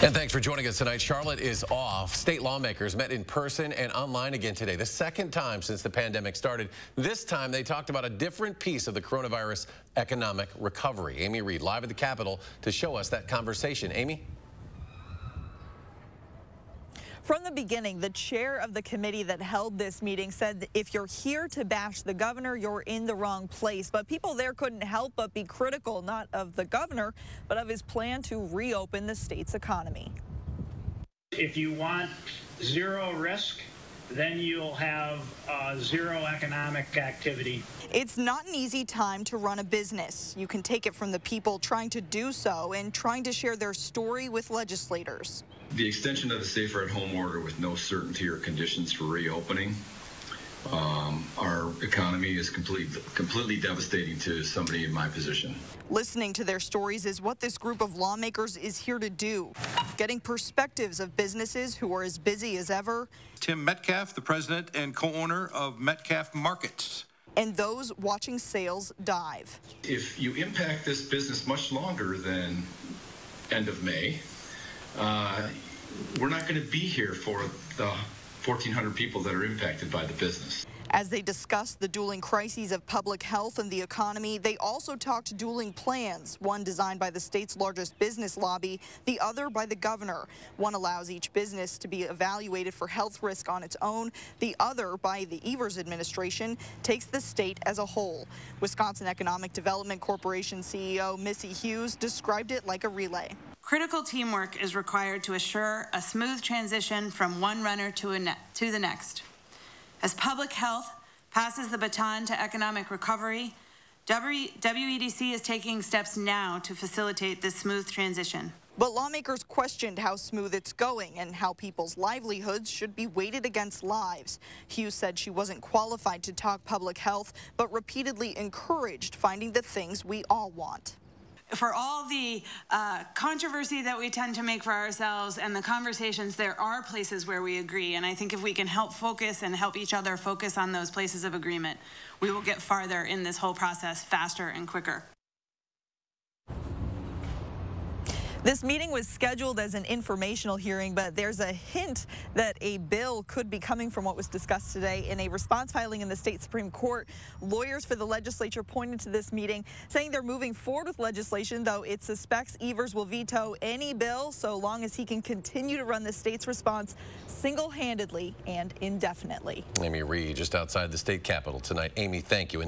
And thanks for joining us tonight. Charlotte is off. State lawmakers met in person and online again today, the second time since the pandemic started. This time they talked about a different piece of the coronavirus economic recovery. Amy Reed live at the Capitol to show us that conversation. Amy? From the beginning, the chair of the committee that held this meeting said if you're here to bash the governor, you're in the wrong place. But people there couldn't help but be critical, not of the governor, but of his plan to reopen the state's economy. If you want zero risk, then you'll have uh, zero economic activity. It's not an easy time to run a business. You can take it from the people trying to do so and trying to share their story with legislators. The extension of the safer at home order with no certainty or conditions for reopening um, our economy is completely completely devastating to somebody in my position. Listening to their stories is what this group of lawmakers is here to do. Getting perspectives of businesses who are as busy as ever. Tim Metcalfe, the president and co-owner of Metcalfe Markets. And those watching sales dive. If you impact this business much longer than end of May, uh, we're not going to be here for the 1,400 people that are impacted by the business. As they discussed the dueling crises of public health and the economy, they also talked dueling plans, one designed by the state's largest business lobby, the other by the governor. One allows each business to be evaluated for health risk on its own. The other, by the Evers administration, takes the state as a whole. Wisconsin Economic Development Corporation CEO Missy Hughes described it like a relay. Critical teamwork is required to assure a smooth transition from one runner to, to the next. As public health passes the baton to economic recovery, WEDC is taking steps now to facilitate this smooth transition. But lawmakers questioned how smooth it's going and how people's livelihoods should be weighted against lives. Hughes said she wasn't qualified to talk public health, but repeatedly encouraged finding the things we all want for all the uh, controversy that we tend to make for ourselves and the conversations, there are places where we agree. And I think if we can help focus and help each other focus on those places of agreement, we will get farther in this whole process faster and quicker. This meeting was scheduled as an informational hearing, but there's a hint that a bill could be coming from what was discussed today in a response filing in the state Supreme Court. Lawyers for the legislature pointed to this meeting, saying they're moving forward with legislation, though it suspects Evers will veto any bill so long as he can continue to run the state's response single-handedly and indefinitely. Amy Reed, just outside the state capitol tonight. Amy, thank you.